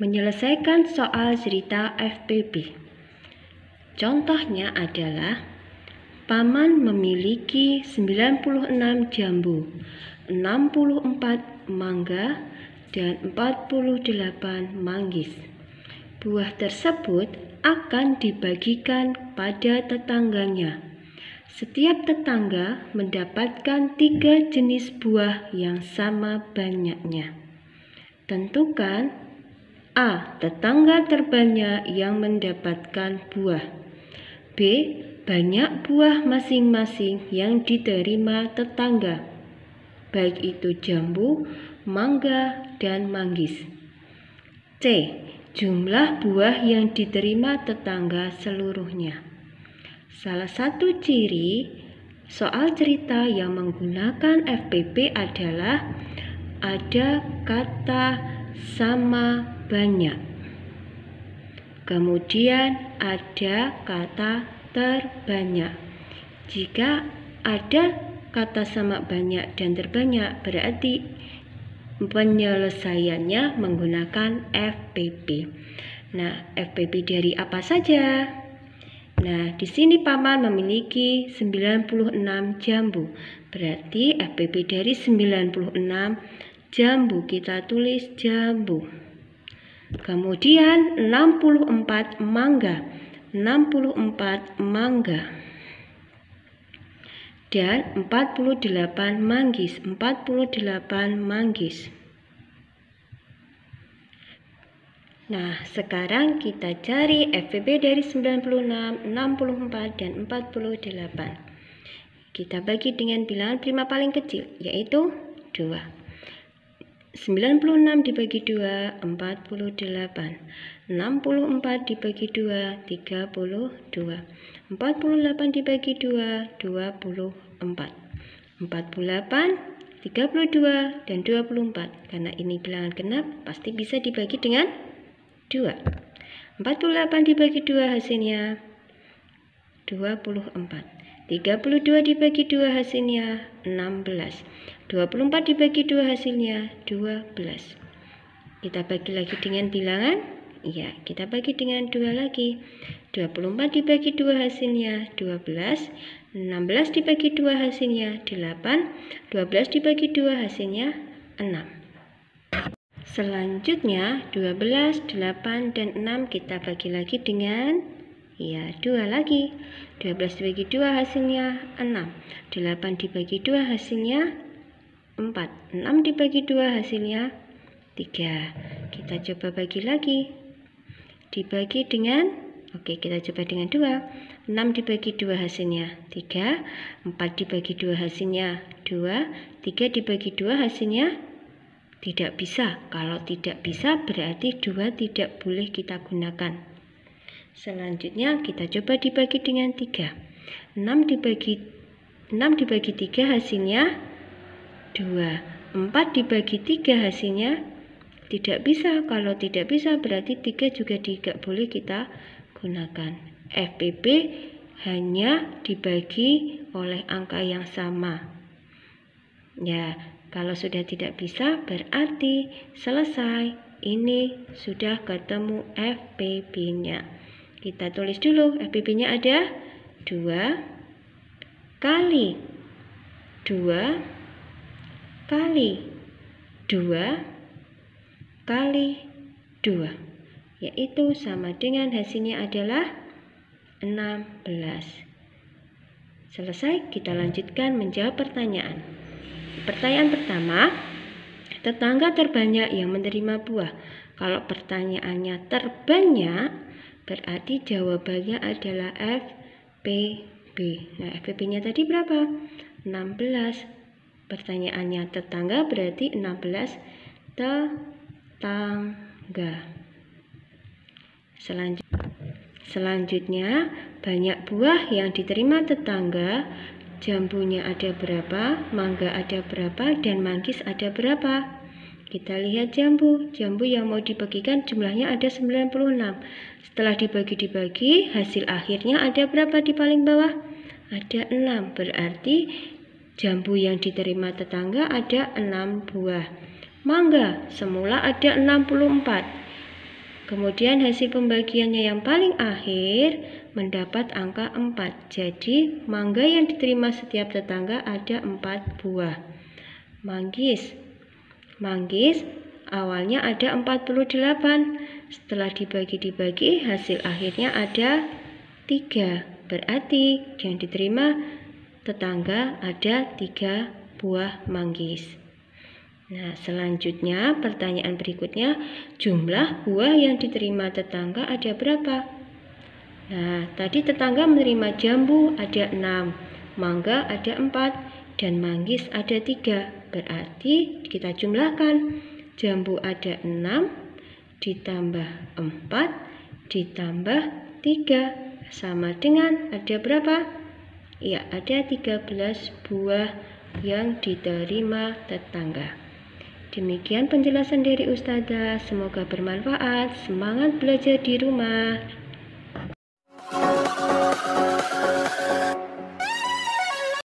Menyelesaikan soal cerita FPB. Contohnya adalah Paman memiliki 96 jambu, 64 mangga, dan 48 manggis. Buah tersebut akan dibagikan pada tetangganya. Setiap tetangga mendapatkan tiga jenis buah yang sama banyaknya. Tentukan A. Tetangga terbanyak yang mendapatkan buah. B. Banyak buah masing-masing yang diterima tetangga, baik itu jambu, mangga, dan manggis. C. Jumlah buah yang diterima tetangga seluruhnya. Salah satu ciri soal cerita yang menggunakan FPP adalah ada kata sama banyak. Kemudian ada kata terbanyak. Jika ada kata sama banyak dan terbanyak berarti penyelesaiannya menggunakan FPP. Nah, FPP dari apa saja? Nah, di sini paman memiliki 96 jambu. Berarti FPP dari 96 jambu kita tulis jambu. Kemudian 64 mangga. 64 mangga. Dan 48 manggis. 48 manggis. Nah, sekarang kita cari FVB dari 96, 64, dan 48. Kita bagi dengan bilangan prima paling kecil, yaitu 2. 96 dibagi 2 48 64 dibagi 2 32 48 dibagi 2 24 48 32 dan 24 karena ini bilangan genap pasti bisa dibagi dengan 2 48 dibagi 2 hasilnya 24 32 dibagi 2 hasilnya 16. 24 dibagi 2 hasilnya 12. Kita bagi lagi dengan bilangan? Iya, kita bagi dengan 2 lagi. 24 dibagi 2 hasilnya 12. 16 dibagi 2 hasilnya 8. 12 dibagi 2 hasilnya 6. Selanjutnya 12, 8, dan 6 kita bagi lagi dengan Iya, dua lagi. 12 dibagi 2 hasilnya 6. 8 dibagi 2 hasilnya 4. 6 dibagi 2 hasilnya 3. Kita coba bagi lagi. Dibagi dengan, oke kita coba dengan 2. 6 dibagi 2 hasilnya 3. 4 dibagi 2 hasilnya 2. 3 dibagi 2 hasilnya tidak bisa. Kalau tidak bisa berarti 2 tidak boleh kita gunakan. Selanjutnya kita coba dibagi dengan 3. 6 dibagi 6 dibagi 3 hasilnya 2. 4 dibagi 3 hasilnya tidak bisa. Kalau tidak bisa berarti 3 juga tidak boleh kita gunakan. FPP hanya dibagi oleh angka yang sama. Ya, kalau sudah tidak bisa berarti selesai. Ini sudah ketemu FPP-nya. Kita tulis dulu FBB-nya ada 2 kali 2 kali 2 kali 2 yaitu sama dengan hasilnya adalah 16 selesai kita lanjutkan menjawab pertanyaan pertanyaan pertama tetangga terbanyak yang menerima buah kalau pertanyaannya terbanyak Berarti jawabannya adalah FPB. Nah, FPB-nya tadi berapa? 16. Pertanyaannya tetangga berarti 16 tetangga. Selanjutnya, selanjutnya banyak buah yang diterima tetangga jambunya ada berapa, mangga ada berapa, dan manggis ada berapa. Kita lihat jambu. Jambu yang mau dibagikan jumlahnya ada 96. Setelah dibagi-dibagi, hasil akhirnya ada berapa di paling bawah? Ada 6. Berarti jambu yang diterima tetangga ada 6 buah. Mangga semula ada 64. Kemudian hasil pembagiannya yang paling akhir mendapat angka 4. Jadi mangga yang diterima setiap tetangga ada 4 buah. Manggis. Manggis awalnya ada 48. Setelah dibagi-dibagi hasil akhirnya ada 3. Berarti yang diterima tetangga ada 3 buah manggis. Nah, selanjutnya pertanyaan berikutnya, jumlah buah yang diterima tetangga ada berapa? Nah, tadi tetangga menerima jambu ada 6, mangga ada 4, dan manggis ada 3. Berarti kita jumlahkan. Jambu ada 6, ditambah 4, ditambah 3. Sama dengan ada berapa? Ya, ada 13 buah yang diterima tetangga. Demikian penjelasan dari Ustazah, semoga bermanfaat. Semangat belajar di rumah.